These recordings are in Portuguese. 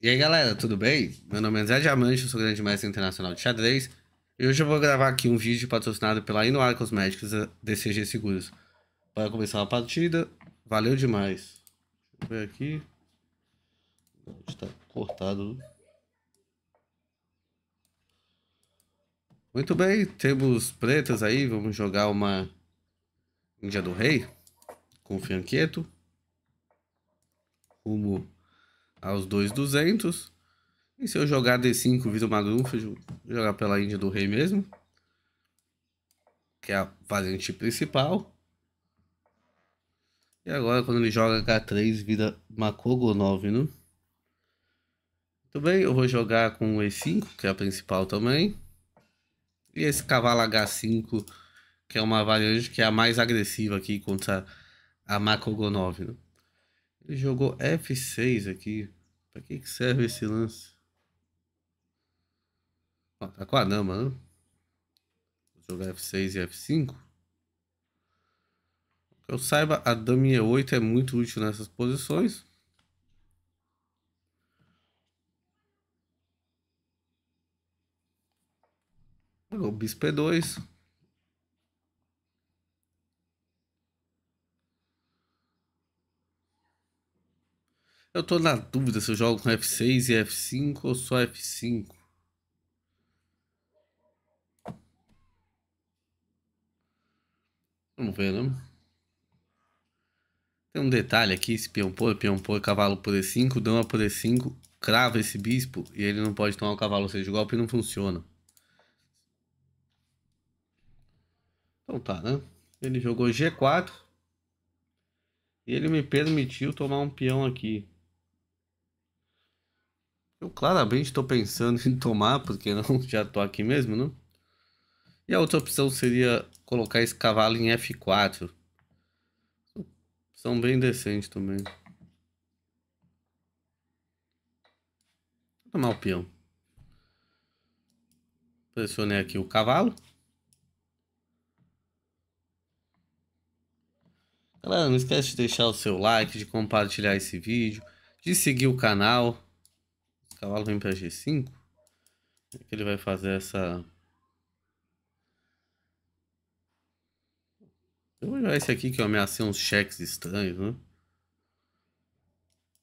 E aí galera, tudo bem? Meu nome é Zé Diamante, eu sou grande mestre internacional de xadrez e hoje eu vou gravar aqui um vídeo patrocinado pela Inuar Cosméticos DCG Seguros. Para começar a partida, valeu demais. Deixa eu ver aqui. Está cortado. Muito bem, temos pretas aí, vamos jogar uma Índia do Rei com Fianqueto. Rumo aos 2,200. E se eu jogar D5 vira uma grufa, jogar pela Índia do Rei mesmo. Que é a variante principal. E agora quando ele joga H3 vira Makogo 9, né? Muito bem, eu vou jogar com o E5, que é a principal também. E esse cavalo H5, que é uma variante que é a mais agressiva aqui contra a Makogo 9, né? Ele jogou F6 aqui. Pra que, que serve esse lance? Ó, tá com a dama, né? Vou jogar F6 e F5. Que eu saiba, a dama E8 é muito útil nessas posições. O bispo E2. Eu tô na dúvida se eu jogo com F6 e F5 ou só F5. Vamos ver, né? Tem um detalhe aqui, esse peão por, peão por, cavalo por E5, dama por E5, crava esse bispo e ele não pode tomar o cavalo, ou seja, o golpe não funciona. Então tá, né? Ele jogou G4 e ele me permitiu tomar um peão aqui. Eu claramente estou pensando em tomar, porque não já estou aqui mesmo, não? E a outra opção seria colocar esse cavalo em F4. São bem decentes também. Vou tomar o peão. Pressionei aqui o cavalo. Galera, não esquece de deixar o seu like, de compartilhar esse vídeo, de seguir o canal cavalo vem para G5. Como é ele vai fazer essa... Eu vou jogar esse aqui que eu ameacei uns cheques estranhos, né?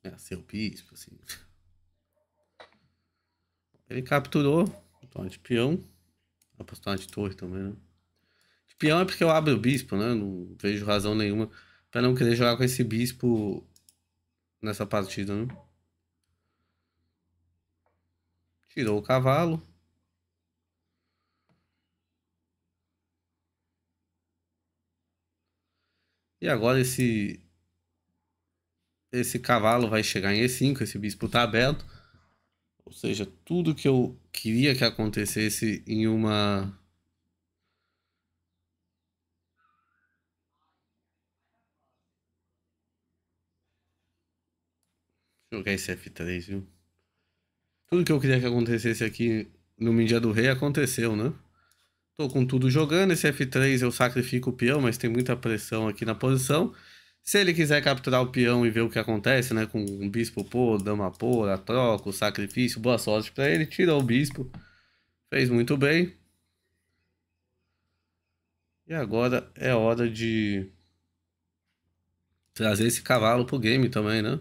Ameacei o bispo, assim. Ele capturou. Então, de peão. Apostar de torre também, né? De peão é porque eu abro o bispo, né? Não vejo razão nenhuma para não querer jogar com esse bispo nessa partida, né? Tirou o cavalo. E agora esse esse cavalo vai chegar em E5, esse bispo tá aberto. Ou seja, tudo que eu queria que acontecesse em uma jogar esse F3, viu? Tudo que eu queria que acontecesse aqui no Mídia do Rei aconteceu, né? Tô com tudo jogando, esse F3 eu sacrifico o peão, mas tem muita pressão aqui na posição. Se ele quiser capturar o peão e ver o que acontece, né? Com um bispo pô, dama pô, a troca, o sacrifício, boa sorte pra ele. Tirou o bispo. Fez muito bem. E agora é hora de trazer esse cavalo pro game também, né?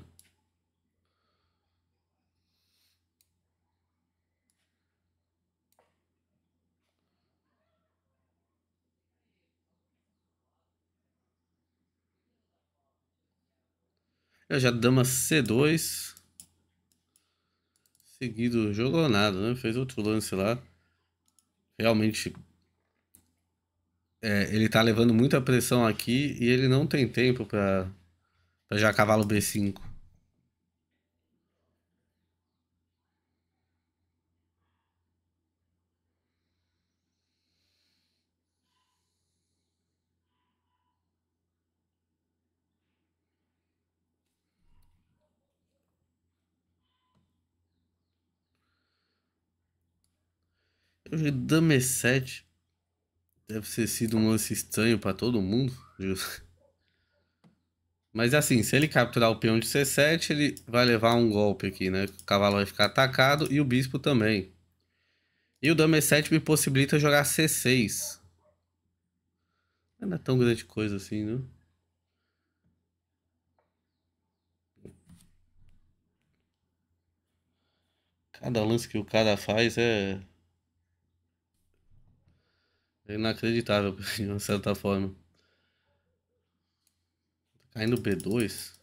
Já dama C2. Seguido, jogou nada, né? Fez outro lance lá. Realmente. É, ele tá levando muita pressão aqui e ele não tem tempo pra já cavalo B5. Dama E7 deve ter sido um lance estranho para todo mundo. Mas assim, se ele capturar o peão de C7, ele vai levar um golpe aqui, né? O cavalo vai ficar atacado e o bispo também. E o dama E7 me possibilita jogar C6. Não é tão grande coisa assim, né? Cada lance que o cara faz é... É inacreditável, de certa forma. Caindo B2.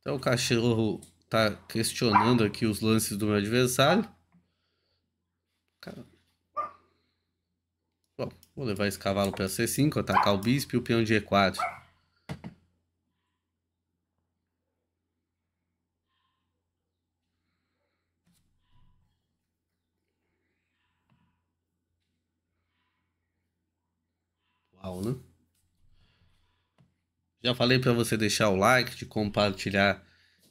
Então o cachorro tá questionando aqui os lances do meu adversário. Cara... Bom, vou levar esse cavalo para C5, atacar o bispo e o peão de E4. né? Já falei para você deixar o like, de compartilhar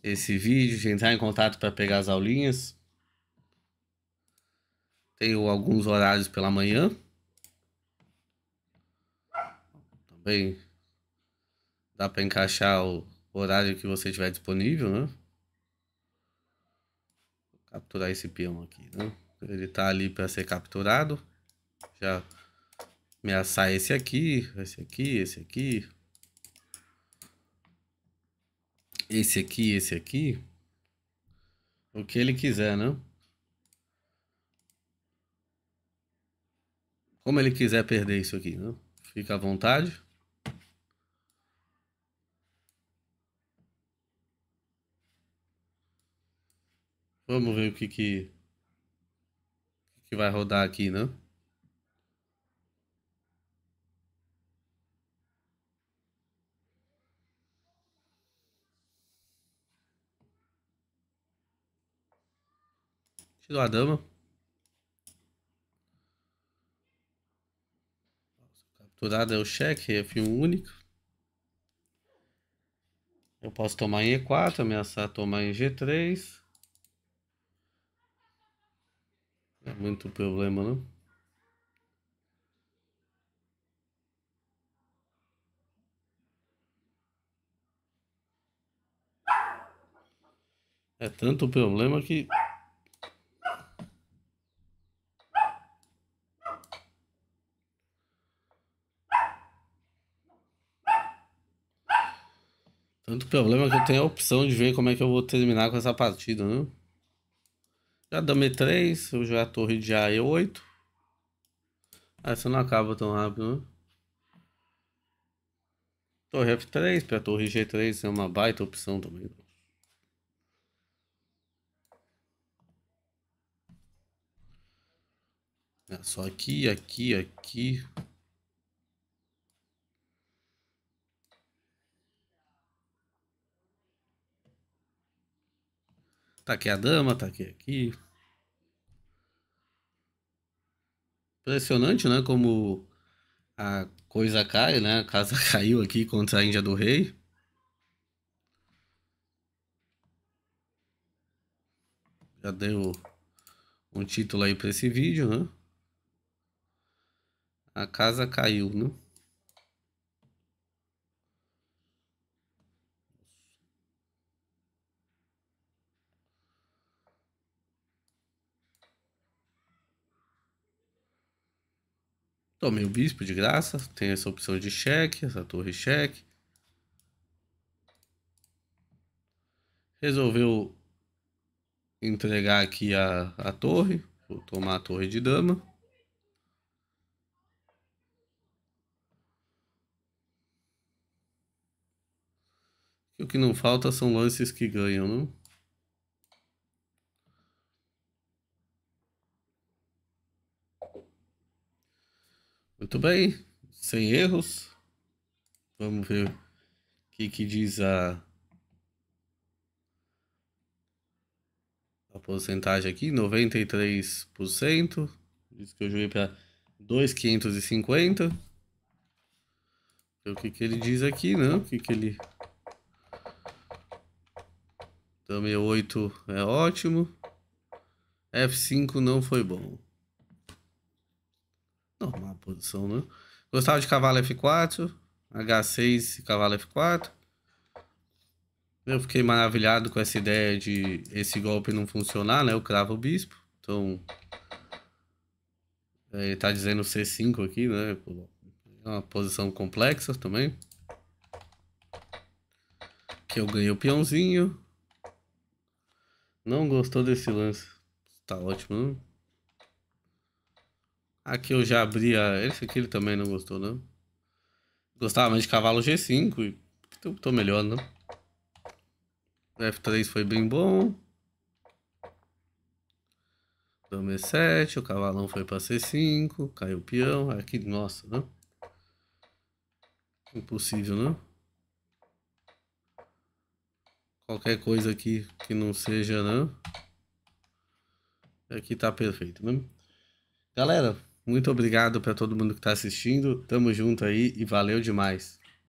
esse vídeo, de entrar em contato para pegar as aulinhas. Tenho alguns horários pela manhã. Também dá para encaixar o horário que você tiver disponível, né? Vou capturar esse peão aqui, né? Ele tá ali para ser capturado. Já ameaçar esse aqui, esse aqui, esse aqui. Esse aqui, esse aqui. O que ele quiser, né? Como ele quiser perder isso aqui, né? Fica à vontade. Vamos ver o que que, que vai rodar aqui, né? Tirou a dama. Capturado é o cheque, F1 único. Eu posso tomar em E4, ameaçar tomar em G3. É muito problema, não? É tanto problema que Tanto problema que eu tenho a opção de ver como é que eu vou terminar com essa partida, né? Já dama E3, eu já a torre de A E8. Essa não acaba tão rápido, né? Torre F3 para torre G3 é uma baita opção também. É só aqui, aqui, aqui. Tá aqui a dama, tá aqui. Impressionante, né? Como a coisa cai, né? A casa caiu aqui contra a Índia do Rei. Já deu um título aí para esse vídeo, né? A casa caiu, né? Tomei o bispo de graça. Tem essa opção de cheque, essa torre cheque. Resolveu entregar aqui a, a torre. Vou tomar a torre de dama. O que não falta são lances que ganham, não? Muito bem, sem erros. Vamos ver o que, que diz a, a porcentagem aqui, 93%. Diz que eu joguei para 2,550. O que, que ele diz aqui, né? O que, que ele... Dama 8 é ótimo. F5 não foi bom. Normal posição, né? Gostava de cavalo F4. H6 e cavalo F4. Eu fiquei maravilhado com essa ideia de esse golpe não funcionar, né? O cravo bispo. Então, é, ele tá dizendo C5 aqui, né? É uma posição complexa também. Que eu ganhei o peãozinho. Não gostou desse lance. Tá ótimo, não? Né? Aqui eu já abri a... Esse aqui ele também não gostou, não. Gostava mais de cavalo G5 e tô, melhor, não? F3 foi bem bom. Dama E7, o cavalão foi para C5, caiu o peão. Aqui, nossa, né? Impossível, né? Qualquer coisa aqui que não seja, né? Aqui tá perfeito, né? Galera, muito obrigado para todo mundo que tá assistindo. Tamo junto aí e valeu demais.